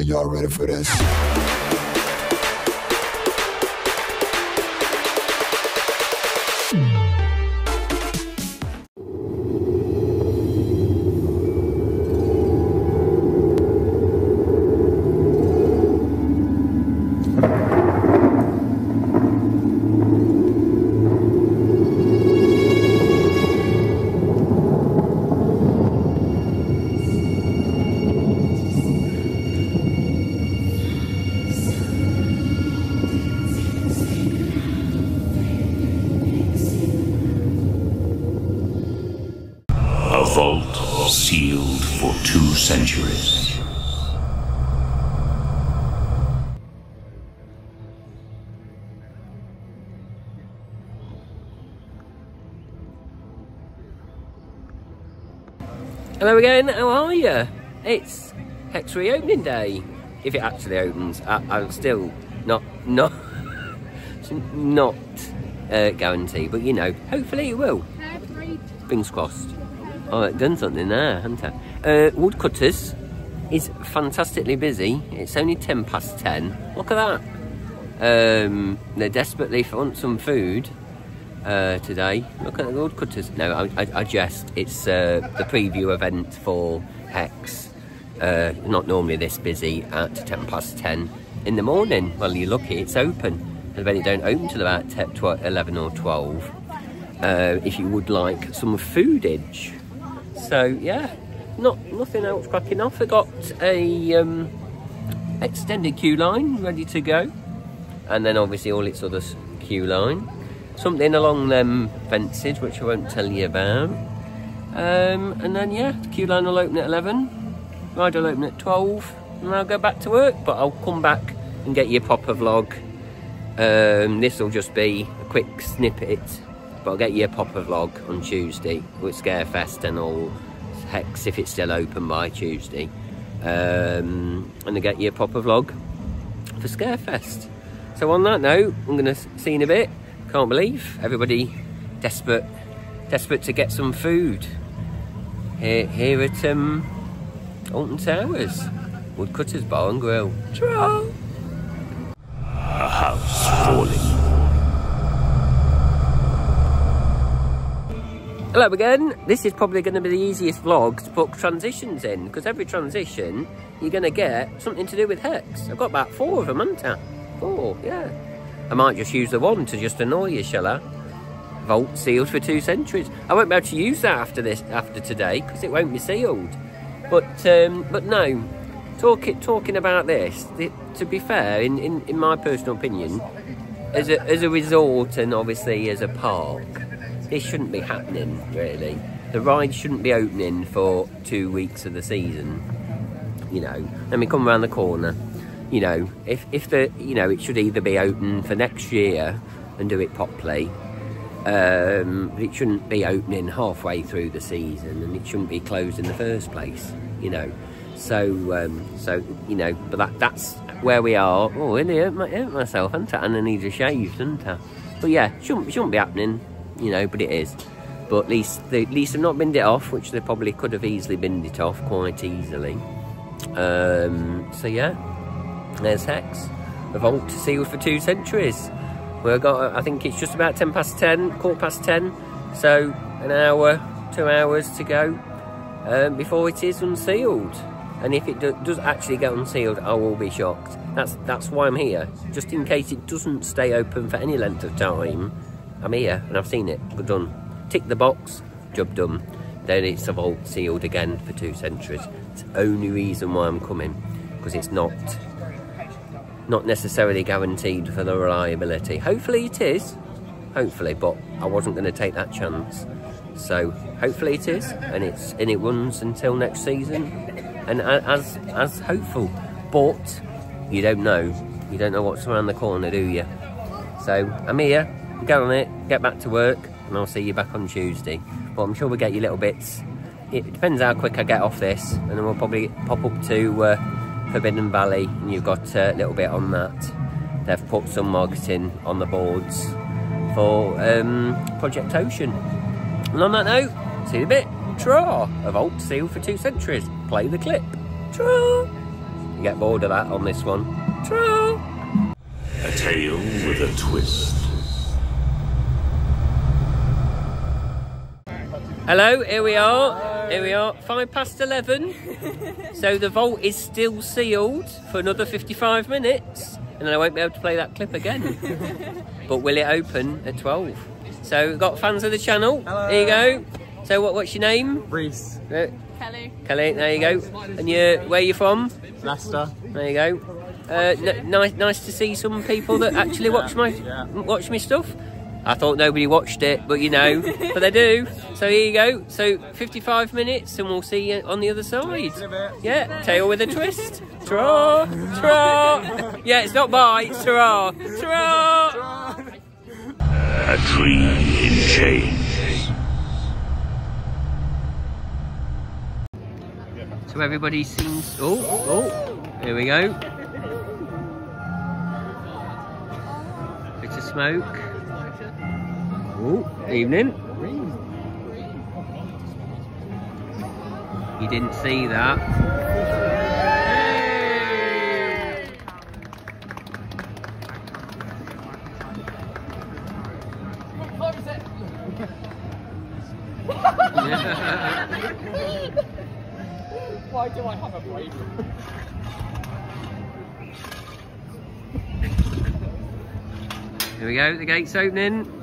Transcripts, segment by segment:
And y'all ready for this? Centuries. Hello again, how are you? It's Hex reopening day. If it actually opens, I, I'm still not not not uh, guaranteed, but you know, hopefully it will. Fingers crossed. Oh, it done something there, hasn't it? Uh, Woodcutters is fantastically busy. It's only ten past ten. Look at that. Um, they desperately want some food uh, today. Look at the woodcutters. No, I, I, I jest. It's uh, the preview event for Hex. Uh, not normally this busy at 10 past 10 in the morning. Well, you're lucky it's open. I bet it don't open till about 10, 12, 11 or 12. Uh, if you would like some foodage. So, yeah, not nothing else cracking off. I got a um, extended queue line ready to go. And then obviously all its other queue line something along them fences which I won't tell you about. Um, and then yeah, the queue line will open at 11, ride will open at 12, and I'll go back to work. But I'll come back and get you a proper vlog. Um, this will just be a quick snippet, but I'll get you a proper vlog on Tuesday with Scarefest and all Hex if it's still open by Tuesday. Um, and I'll get you a proper vlog for Scarefest. So on that note, I'm going to see you in a bit. Can't believe everybody desperate, desperate to get some food here, here at um, Alton Towers, Woodcutters Bar and Grill. Ta-ra! A house falling. Hello again. This is probably going to be the easiest vlog to put transitions in because every transition you're going to get something to do with Hex. I've got about four of them, haven't I? Four, yeah. I might just use the one to just annoy you, shall I? Vault sealed for two centuries. I won't be able to use that after this, after today, because it won't be sealed. But um, but no, talking talking about this. To be fair, in, in, in my personal opinion, as a as a resort and obviously as a park, this shouldn't be happening. Really, the ride shouldn't be opening for two weeks of the season. You know, let me come around the corner you know, if, if the, you know, it should either be open for next year and do it properly. Um, it shouldn't be opening halfway through the season and it shouldn't be closed in the first place, you know. So, um, so you know, but that, that's where we are. Oh, really hurt, my, hurt myself, haven't? And I need a shave, haven't I? But yeah, shouldn't, shouldn't be happening, you know, but it is. But at least, they, at least they've not binned it off, which they probably could have easily binned it off quite easily. Um, so yeah, there's Hex. The vault sealed for two centuries. We've got, I think it's just about 10 past 10, quarter past 10. So an hour, two hours to go um, before it is unsealed. And if it do, does actually get unsealed, I will be shocked. That's that's why I'm here. Just in case it doesn't stay open for any length of time, I'm here and I've seen it. Good done. Tick the box, job done. Then it's a vault sealed again for two centuries. It's the only reason why I'm coming because it's not not necessarily guaranteed for the reliability. Hopefully it is, hopefully, but I wasn't going to take that chance. So hopefully it is, and it's and it runs until next season, and as as hopeful. But you don't know, you don't know what's around the corner, do you? So I'm here, get on it, get back to work, and I'll see you back on Tuesday. But I'm sure we'll get you little bits. It depends how quick I get off this, and then we'll probably pop up to. Uh, Forbidden Valley and you've got a little bit on that. They've put some marketing on the boards for um, Project Ocean. And on that note, see you in a bit. Tra! A vault seal for two centuries. Play the clip. Tra! You get bored of that on this one. True. A tale with a twist. Hello, here we are. Here we are, five past eleven. so the vault is still sealed for another 55 minutes, and then I won't be able to play that clip again. but will it open at 12? So we've got fans of the channel. Hello. There you go. So what, what's your name? Reese, Uh, Kelly. Kelly, there you go. And you, where you from? Leicester. There you go. Uh, nice, nice to see some people that actually watch my Yeah. watch my stuff. I thought nobody watched it, but you know, but they do. So here you go. So 55 minutes, and we'll see you on the other side. In a bit. Yeah, tale with a twist. Tra, tra. Yeah, it's not bye, it's tra, tra. A tree in chains. So everybody seems. Oh, oh, here we go. Bit of smoke. Oh, evening. You didn't see that. Why do I have a brain? Here we go, the gate's opening.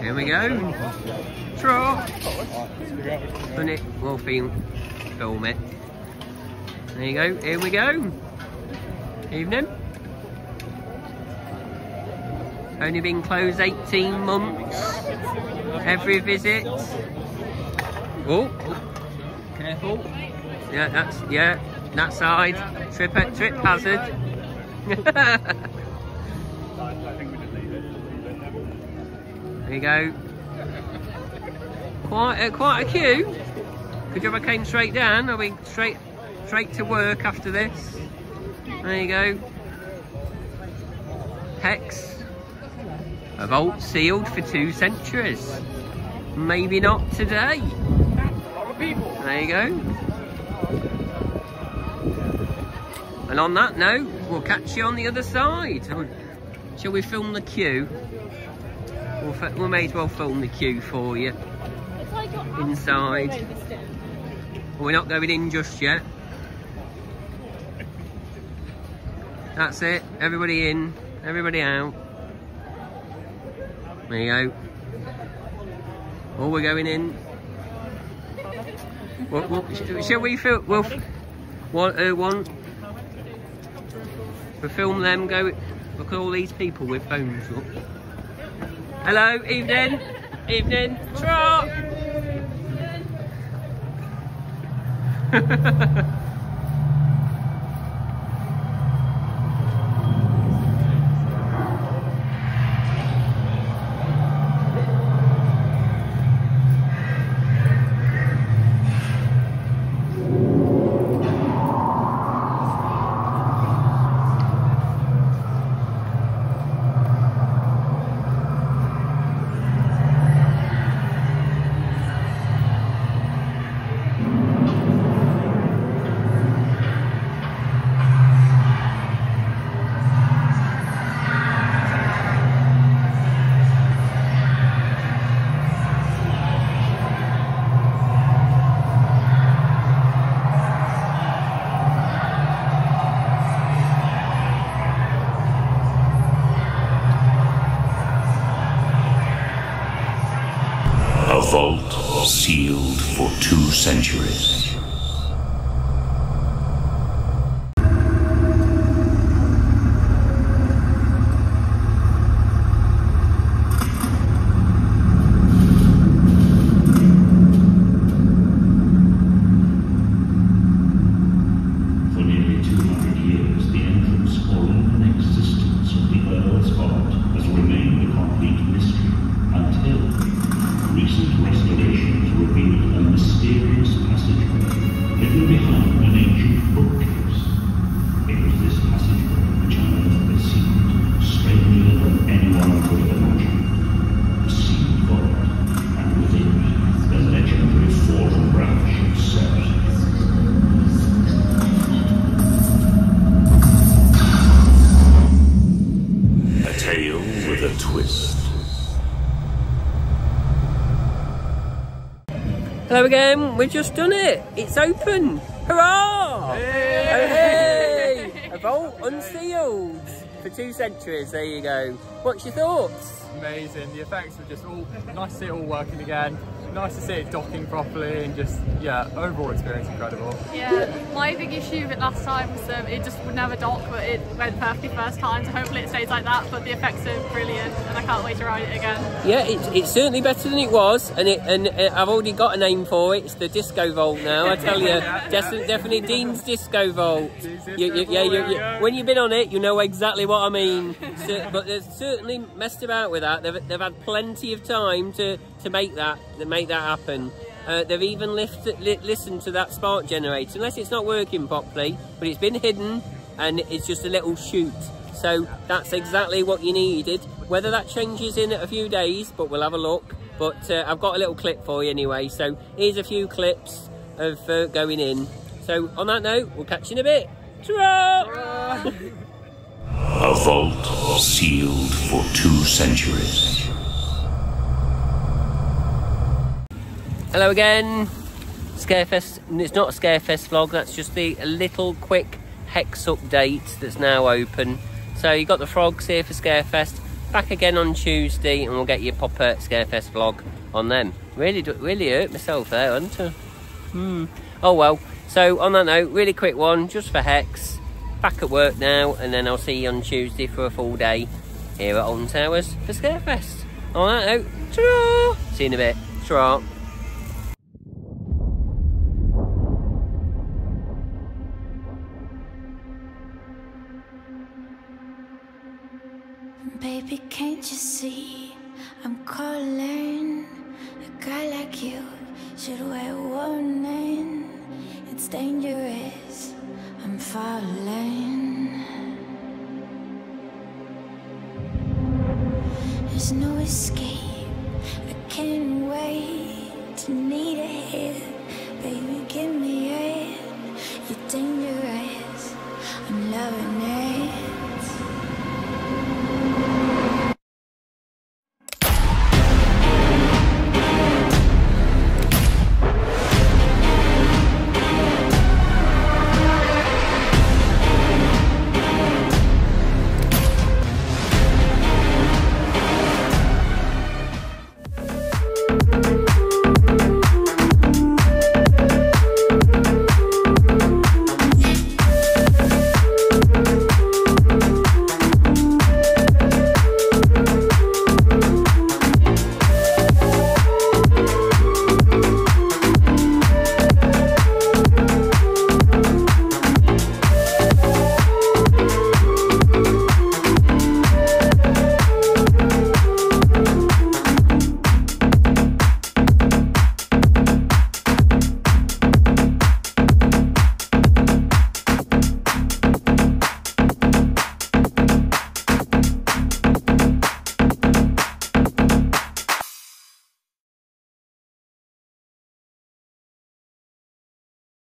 Here we go. Draw. Put it, we'll film, film it. There you go, here we go. Evening. Only been closed 18 months. Every visit. Oh, oh. careful. Yeah, that's, yeah, that side. Trip, trip hazard. There you go. Quite a, quite a queue. Good job I came straight down. I'll be straight straight to work after this. There you go. Hex. A vault sealed for two centuries. Maybe not today. There you go. And on that note, we'll catch you on the other side. Shall we film the queue? We'll, we may as well film the queue for you. It's like Inside. overstep. We're not going in just yet. That's it. Everybody in. Everybody out. There you go. Oh, we're going in. Well, well, sh- shall we film? We'll, f- one, uh, one. We'll film them go. Look at all these people with phones up. Hello, evening. Evening. Trot. two centuries. We've just done it. It's open. Hurrah! Hey! A vault unsealed for two centuries. There you go. What's your thoughts? Amazing. The effects were just all nice to see it all working again. Nice to see it docking properly and just yeah, overall experience incredible. Yeah, my big issue with it last time was um, it just would never dock, but it went perfectly first time, so hopefully it stays like that. But the effects are brilliant, and I can't wait to ride it again. Yeah, it's, it's certainly better than it was, and it and uh, I've already got a name for it. It's the Disco Vault now. I tell you, definitely, definitely Dean's Disco Vault. Disco You- you- yeah, you- you- when you've been on it, you know exactly what I mean. So- but they've certainly messed about with that. They've, they've had plenty of time to, to make that to make that happen. Uh, they've even li- listened to that spark generator, unless it's not working properly, but it's been hidden and it's just a little shoot. So that's exactly what you needed. Whether that changes in a few days, but we'll have a look. But uh, I've got a little clip for you anyway. So here's a few clips of uh, going in. So on that note, we'll catch you in a bit. Ta-ra! A vault sealed for two centuries. Hello again. Scarefest. It's not a Scarefest vlog. That's just the little quick Hex update that's now open. So you got the frogs here for Scarefest. Back again on Tuesday, and we'll get you a proper Scarefest vlog on them. Really, really hurt myself there, haven't I? Hmm. Oh well. So on that note, really quick one, just for Hex. Back at work now, and then I'll see you on Tuesday for a full day here at Alton Towers for Scarefest. On that note, ta See you in a bit. ta Baby, can't you see I'm calling? A guy like you should wear warning. It's dangerous. I'm falling. There's no escape.